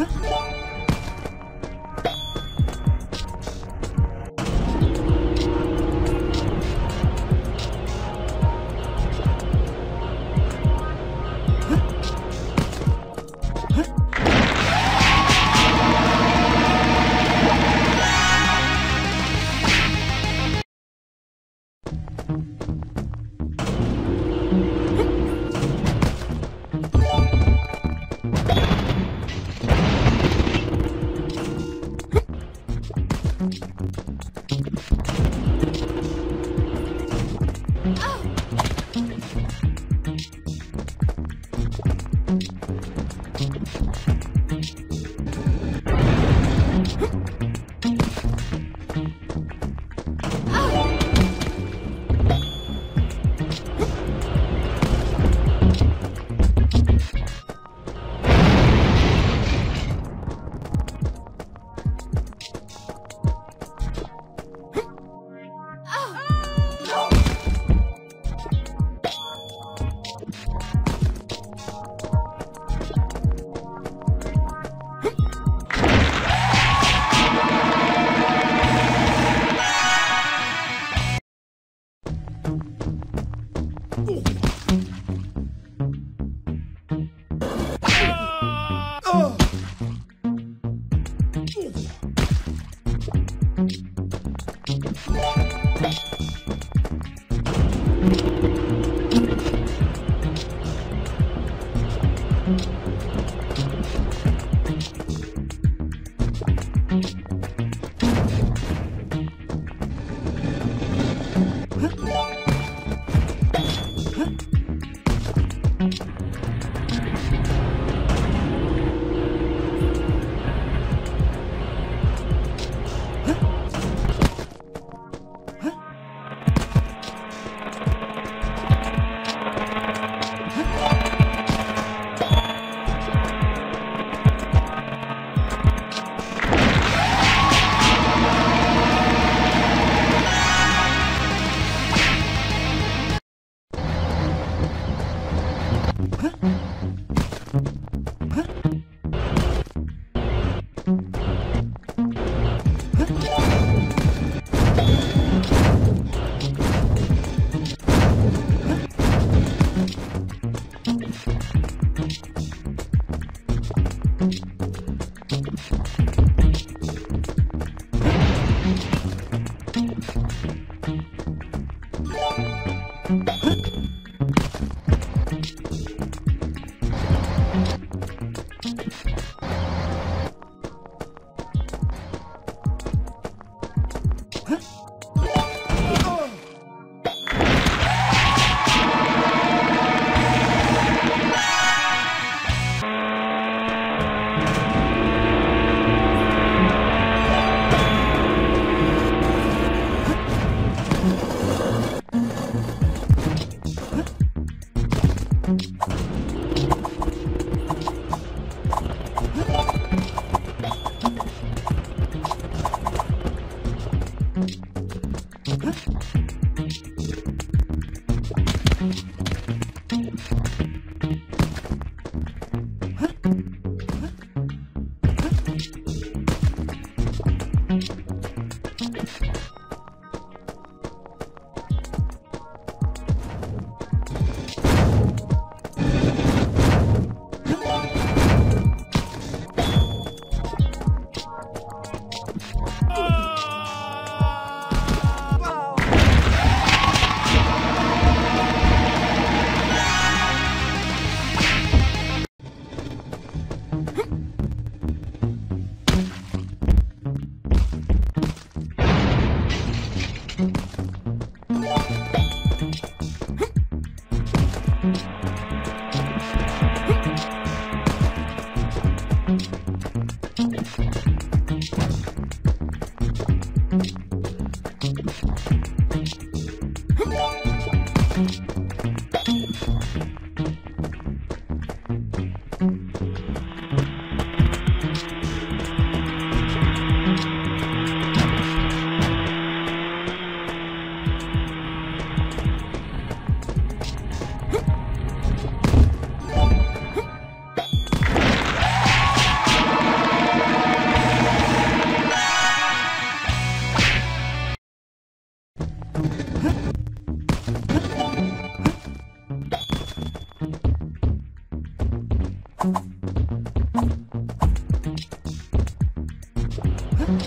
Huh? Thank Thank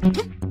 Mm-hmm.